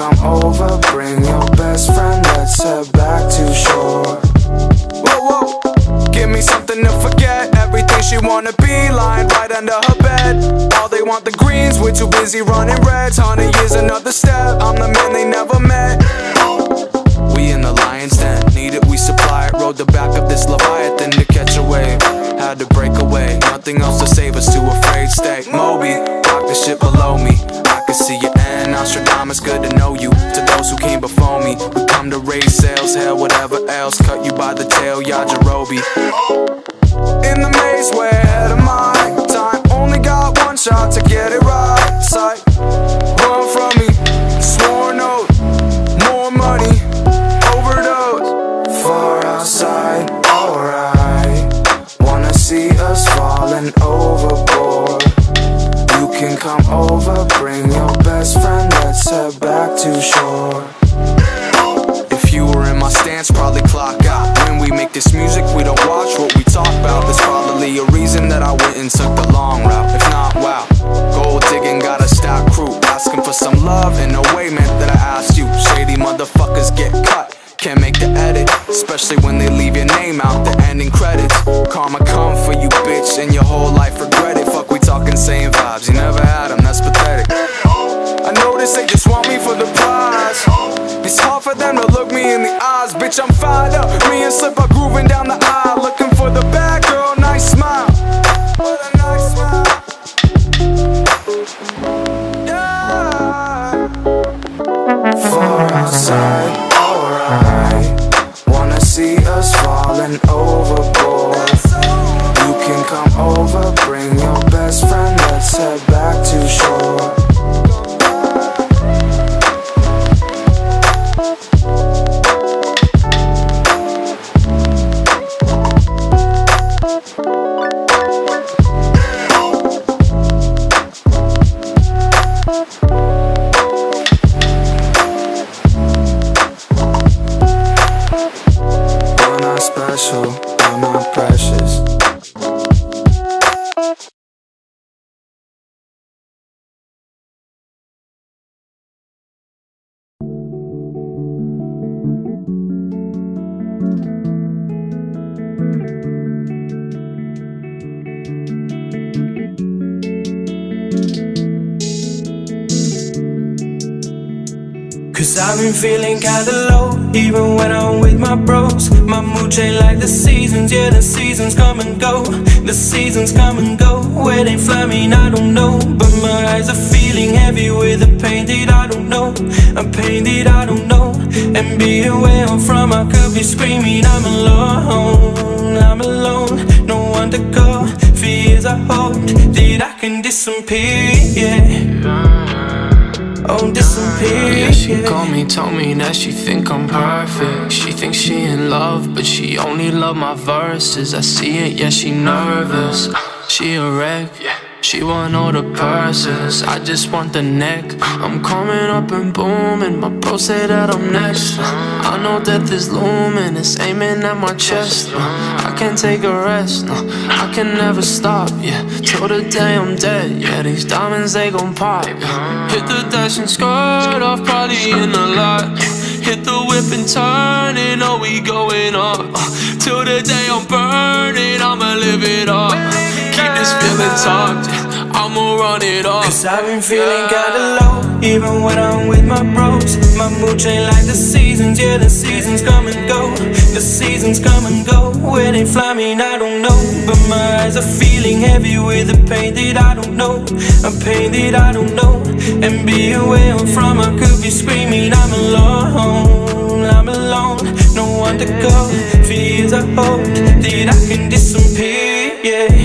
come over, bring your best friend, let's head back to shore. Something to forget. Everything she wanna be lying right under her bed. All they want the greens, we're too busy running reds. Honey is another step, I'm the man they never met. We in the lion's den, need it, we supply it. Rode the back of this leviathan to catch a wave. Had to break away, nothing else to save us, too afraid. Stay Moby, rock the shit below me. I can see your end, Nostradamus, good to know you. To those who came before me, we come to raise sales, hell, whatever else. Cut you by the tail, Yajirobe. In the maze, ahead of my time. Only got one shot to get it right. Sight, run from me, sworn oath, more money, overdose. Far outside, alright. Wanna see us falling overboard. You can come over, bring your best friend, let's head back to shore. If you were in my stance, probably clock out. When we make this music, we don't watch what we talk about. There's probably a reason that I went and took the long route. If not, wow. Gold digging, got a stout crew. Asking for some love in a way meant that I asked you. Shady motherfuckers get cut. Can't make the edit, especially when they leave your name out the ending credits. Karma come for you, bitch, and your whole life regret it. Fuck, we talking same vibes. You never had them, that's pathetic. I notice they just want me for the prize. It's hard for them to look me in the eyes. Bitch, I'm fired up. Me and Slip are grooving down the aisle. Looking for the bad girl, nice smile. Yeah. Far outside, alright. Wanna see us falling overboard. You can come over, bring your best friend, let's head I've been feeling kinda low, even when I'm with my bros. My mood change like the seasons, yeah, the seasons come and go. The seasons come and go, where they fly me, I don't know. But my eyes are feeling heavy with the pain that I don't know. A pain that I don't know. And being where I'm from, I could be screaming, I'm alone, I'm alone. No one to go, for years I hoped that I can disappear, yeah. Oh, disappear. Yeah, she called me, told me that she think I'm perfect. She thinks she in love, but she only love my verses. I see it, yeah, she nervous. She a wreck. She want all the purses, I just want the neck. I'm coming up and booming, my bro say that I'm next. I know death is looming, it's aiming at my chest. I can't take a rest, no, I can never stop, yeah. Till the day I'm dead, yeah. These diamonds they gon' pop. Hit the dash and skirt off, probably in a lot. Hit the whip and turn it, oh we going up. Till the day I'm burning, I'ma live it up. Keep this feeling tucked, I'ma run it up. Cause I've been feeling kinda low, even when I'm with my bros. My mood change like the seasons, yeah, the seasons come and go. The seasons come and go, where they fly me, I don't know. But my eyes are feeling heavy with a pain that I don't know. A pain that I don't know. And be where I'm from, I could be screaming, I'm alone, I'm alone. No one to go, for years I hoped that I can disappear, yeah.